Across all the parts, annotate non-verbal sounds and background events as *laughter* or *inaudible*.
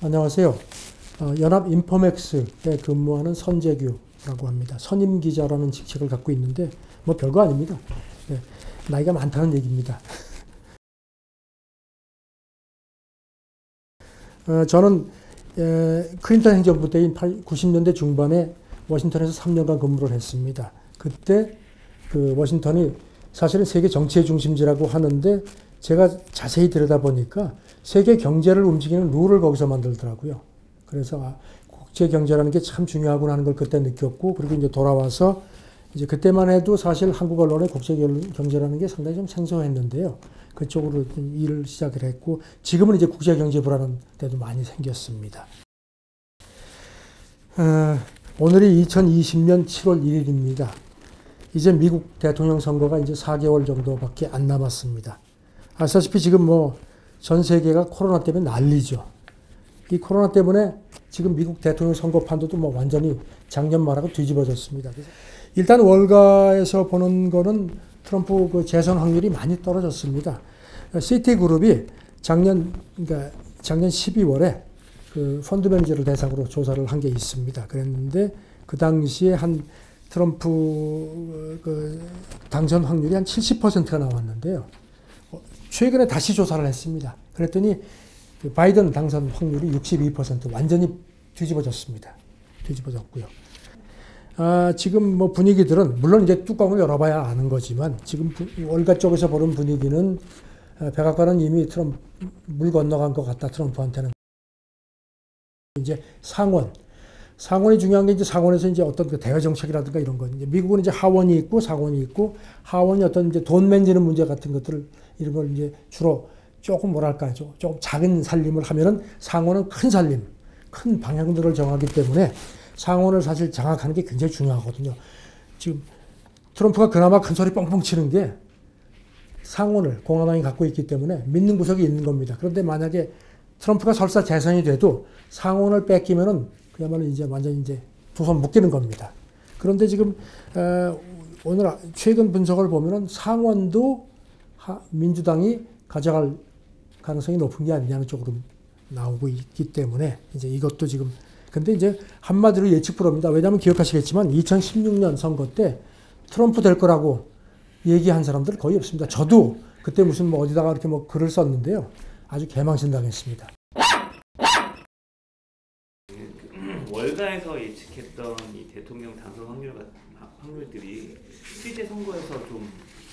안녕하세요. 어, 연합 인포맥스에 근무하는 선재규라고 합니다. 선임 기자라는 직책을 갖고 있는데 뭐 별거 아닙니다. 네, 나이가 많다는 얘기입니다. 어, 저는 에, 클린턴 행정부 때인 90년대 중반에 워싱턴에서 3년간 근무를 했습니다. 그때 그 워싱턴이 사실은 세계 정치의 중심지라고 하는데 제가 자세히 들여다보니까 세계 경제를 움직이는 룰을 거기서 만들더라고요. 그래서 아, 국제 경제라는 게 참 중요하구나 하는 걸 그때 느꼈고 그리고 이제 돌아와서 이제 그때만 해도 사실 한국 언론의 국제 경제라는 게 상당히 좀 생소했는데요. 그쪽으로 일을 시작을 했고 지금은 이제 국제 경제부라는 데도 많이 생겼습니다. 어, 오늘이 2020년 7월 1일입니다. 이제 미국 대통령 선거가 이제 4개월 정도밖에 안 남았습니다. 아시다시피 지금 뭐 전 세계가 코로나 때문에 난리죠. 이 코로나 때문에 지금 미국 대통령 선거판도 뭐 완전히 작년 말하고 뒤집어졌습니다. 일단 월가에서 보는 거는 트럼프 그 재선 확률이 많이 떨어졌습니다. 시티그룹이 작년 그러니까 작년 12월에 그 펀드 매니저를 대상으로 조사를 한 게 있습니다. 그랬는데 그 당시에 한 트럼프 그 당선 확률이 한 70%가 나왔는데요. 최근에 다시 조사를 했습니다. 그랬더니 그 바이든 당선 확률이 62% 완전히 뒤집어졌습니다. 뒤집어졌고요. 아, 지금 뭐 분위기들은 물론 이제 뚜껑을 열어봐야 아는 거지만 지금 월가 쪽에서 보는 분위기는 아, 백악관은 이미 트럼프 물 건너간 것 같다 트럼프한테는 이제 상원 상원이 중요한 게 이제 상원에서 이제 어떤 그 대외 정책이라든가 이런 거 이제 미국은 이제 하원이 있고 상원이 있고 하원이 어떤 이제 돈 만지는 문제 같은 것들을 이런 걸 이제 주로 조금 뭐랄까 조금 작은 살림을 하면은 상원은 큰 살림, 큰 방향들을 정하기 때문에 상원을 사실 장악하는 게 굉장히 중요하거든요. 지금 트럼프가 그나마 큰 소리 뻥뻥 치는 게 상원을 공화당이 갖고 있기 때문에 믿는 구석이 있는 겁니다. 그런데 만약에 트럼프가 설사 재선이 돼도 상원을 뺏기면은 그야말로 이제 완전 이제 두 손 묶이는 겁니다. 그런데 지금 어, 오늘 최근 분석을 보면은 상원도 민주당이 가져갈 가능성이 높은 게 아니냐는 쪽으로 나오고 있기 때문에 이제 이것도 지금 근데 이제 한마디로 예측 불허입니다. 왜냐하면 기억하시겠지만 2016년 선거 때 트럼프 될 거라고 얘기한 사람들 거의 없습니다. 저도 그때 무슨 뭐 어디다가 이렇게 뭐 글을 썼는데요. 아주 개망신당했습니다. 월가에서 예측했던 이 대통령 당선 확률 확률들이 실제 선거에서 좀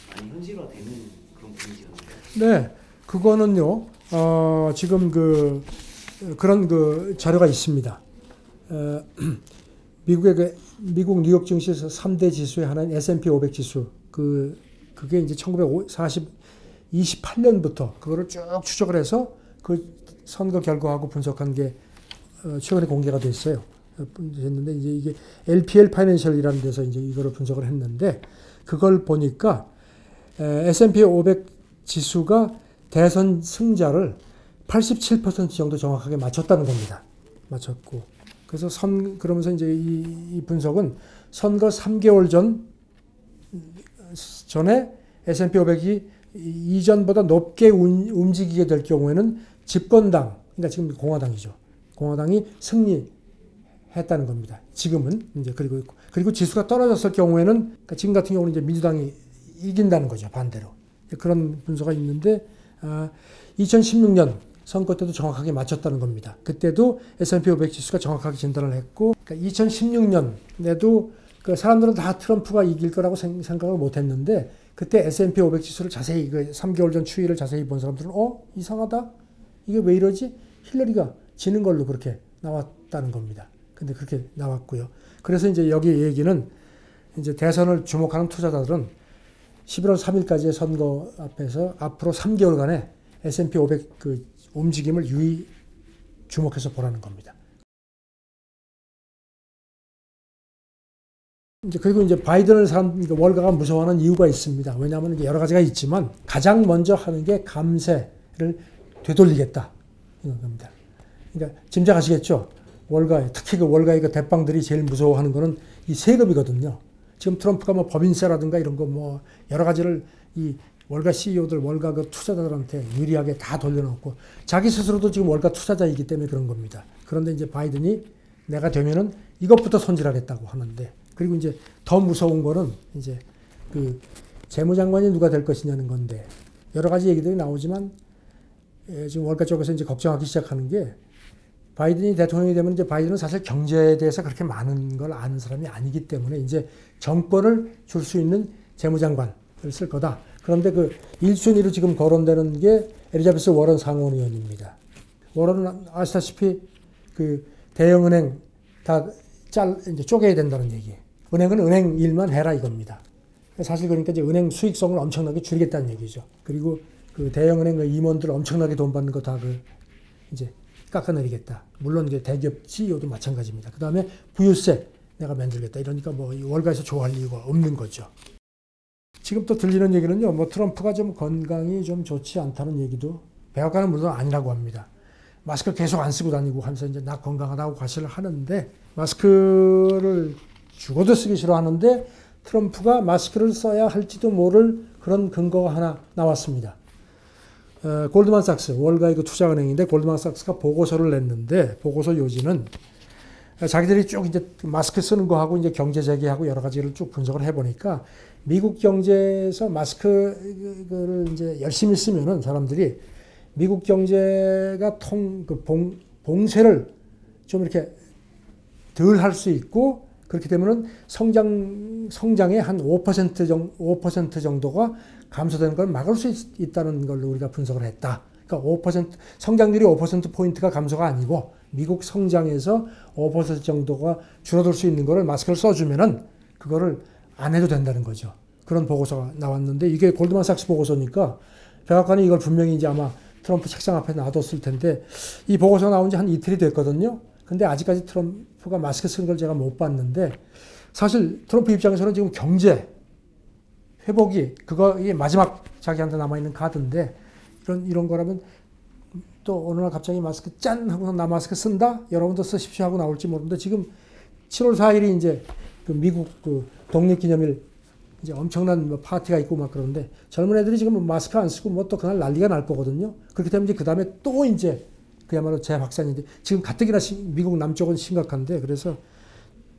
많이 현실화되는 그런 분위기였나요? 네, 그거는요. 어, 지금 그 그런 그 자료가 있습니다. 어, *clears throat* 미국의 그 미국 뉴욕 증시에서 3대 지수의 하나인 S&P 500 지수 그 그게 이제 1940 28년부터 그거를 쭉 추적을 해서 그 선거 결과하고 분석한 게 어, 최근에 공개가 됐어요. 했는데 이제 이게 LPL 파이낸셜이라는 데서 이제 이거를 분석을 했는데 그걸 보니까 S&P 500 지수가 대선 승자를 87% 정도 정확하게 맞췄다는 겁니다. 맞췄고 그래서 선 그러면서 이제 이, 이 분석은 선거 3개월 전 전에 S&P 500이 이전보다 높게 움직이게 될 경우에는 집권당 그러니까 지금 공화당이죠. 공화당이 승리 했다는 겁니다. 지금은 이제 그리고 그리고 지수가 떨어졌을 경우에는 그러니까 지금 같은 경우는 이제 민주당이 이긴다는 거죠 반대로 그런 분석가 있는데 아, 2016년 선거 때도 정확하게 맞췄다는 겁니다. 그때도 S&P 500 지수가 정확하게 진단을 했고 그러니까 2016년에도 그 사람들은 다 트럼프가 이길 거라고 생각을 못 했는데 그때 S&P 500 지수를 자세히 그 3개월 전 추이를 자세히 본 사람들은 어 이상하다 이게 왜 이러지 힐러리가 지는 걸로 그렇게 나왔다는 겁니다. 근데 그렇게 나왔고요. 그래서 이제 여기 얘기는 이제 대선을 주목하는 투자자들은 11월 3일까지의 선거 앞에서 앞으로 3개월간의 S&P 500 그 움직임을 유의 주목해서 보라는 겁니다. 이제 그리고 이제 바이든을 사람 월가가 무서워하는 이유가 있습니다. 왜냐하면 여러 가지가 있지만 가장 먼저 하는 게 감세를 되돌리겠다 이런 겁니다. 그러니까 짐작하시겠죠. 월가 특히 그 월가의 그 대빵들이 제일 무서워하는 거는 이 세금이거든요. 지금 트럼프가 뭐 법인세라든가 이런 거 뭐 여러 가지를 이 월가 CEO들, 월가 그 투자자들한테 유리하게 다 돌려놓고 자기 스스로도 지금 월가 투자자이기 때문에 그런 겁니다. 그런데 이제 바이든이 내가 되면은 이것부터 손질하겠다고 하는데 그리고 이제 더 무서운 거는 이제 그 재무장관이 누가 될 것이냐는 건데 여러 가지 얘기들이 나오지만 예, 지금 월가 쪽에서 이제 걱정하기 시작하는 게 바이든이 대통령이 되면 이제 바이든은 사실 경제에 대해서 그렇게 많은 걸 아는 사람이 아니기 때문에 이제 정권을 줄 수 있는 재무장관을 쓸 거다. 그런데 그 1순위로 지금 거론되는 게 엘리자베스 워런 상원의원입니다. 워런은 아시다시피 그 대형은행 다 짤, 이제 쪼개야 된다는 얘기. 은행은 은행 일만 해라 이겁니다. 사실 그러니까 이제 은행 수익성을 엄청나게 줄이겠다는 얘기죠. 그리고 그 대형은행 그 임원들 엄청나게 돈 받는 거 다 그 이제 깎아내리겠다. 물론 이제 대기업 CEO도 마찬가지입니다. 그 다음에 부유세 내가 만들겠다. 이러니까 뭐 월가에서 좋아할 이유가 없는 거죠. 지금 또 들리는 얘기는요, 뭐 트럼프가 좀 건강이 좀 좋지 않다는 얘기도 백악관은 물론 아니라고 합니다. 마스크 계속 안 쓰고 다니고 하면서 이제 나 건강하다고 과시를 하는데 마스크를 죽어도 쓰기 싫어하는데 트럼프가 마스크를 써야 할지도 모를 그런 근거가 하나 나왔습니다. 어, 골드만삭스 월가의 그 투자은행인데 골드만삭스가 보고서를 냈는데 보고서 요지는 자기들이 쭉 이제 마스크 쓰는 거하고 이제 경제 재개하고 여러 가지를 쭉 분석을 해보니까 미국 경제에서 마스크를 이제 열심히 쓰면은 사람들이 미국 경제가 통, 그 봉, 봉쇄를 좀 이렇게 덜 할 수 있고 그렇게 되면은 성장, 성장의 한 5% 정, 5% 정도가 감소되는 걸 막을 수 있, 다는 걸로 우리가 분석을 했다. 그러니까 5% 성장률이 5%포인트가 감소가 아니고 미국 성장에서 5% 정도가 줄어들 수 있는 거를 마스크를 써주면은 그거를 안 해도 된다는 거죠. 그런 보고서가 나왔는데 이게 골드만삭스 보고서니까 백악관이 이걸 분명히 이제 아마 트럼프 책상 앞에 놔뒀을 텐데 이 보고서 나온 지 한 이틀이 됐거든요. 근데 아직까지 트럼프가 마스크 쓰는 걸 제가 못 봤는데 사실 트럼프 입장에서는 지금 경제 회복이 그거 이게 마지막 자기한테 남아 있는 카드인데 이런 이런 거라면 또 어느 날 갑자기 마스크 짠 하고서 나 마스크 쓴다 여러분도 쓰십시오 하고 나올지 모르는데 지금 7월 4일이 이제 그 미국 그 독립기념일 이제 엄청난 뭐 파티가 있고 막 그러는데 젊은 애들이 지금 마스크 안 쓰고 뭐 또 그날 난리가 날 거거든요. 되면 이제 그 다음에 또 이제 그야말로 재확산인데 지금 가뜩이나 미국 남쪽은 심각한데 그래서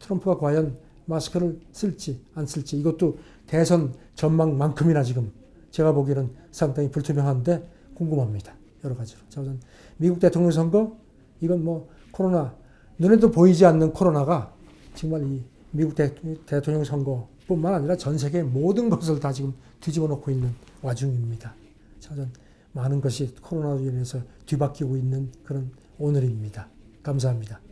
트럼프가 과연 마스크를 쓸지 안 쓸지 이것도 대선 전망만큼이나 지금 제가 보기에는 상당히 불투명한데 궁금합니다. 여러 가지로. 저는 미국 대통령 선거 이건 뭐 코로나 눈에도 보이지 않는 코로나가 정말 이 미국 대, 대통령 선거뿐만 아니라 전 세계 모든 것을 다 지금 뒤집어 놓고 있는 와중입니다. 저는 많은 것이 코로나로 인해서 뒤바뀌고 있는 그런 오늘입니다. 감사합니다.